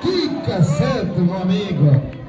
Que cacete, meu amigo!